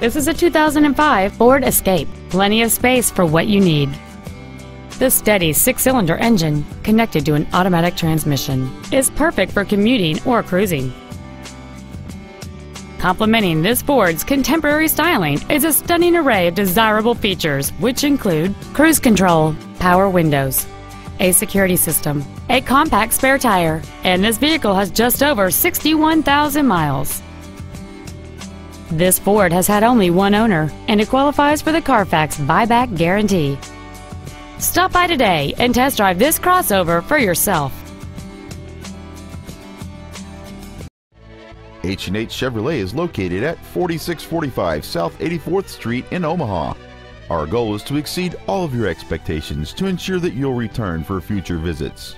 This is a 2005 Ford Escape. Plenty of space for what you need. The steady six-cylinder engine, connected to an automatic transmission, is perfect for commuting or cruising. Complementing this Ford's contemporary styling is a stunning array of desirable features, which include cruise control, power windows, a security system, a compact spare tire, and this vehicle has just over 61,000 miles. This Ford has had only one owner, and it qualifies for the Carfax buyback guarantee. Stop by today and test drive this crossover for yourself. H&H Chevrolet is located at 4645 South 84th Street in Omaha. Our goal is to exceed all of your expectations to ensure that you'll return for future visits.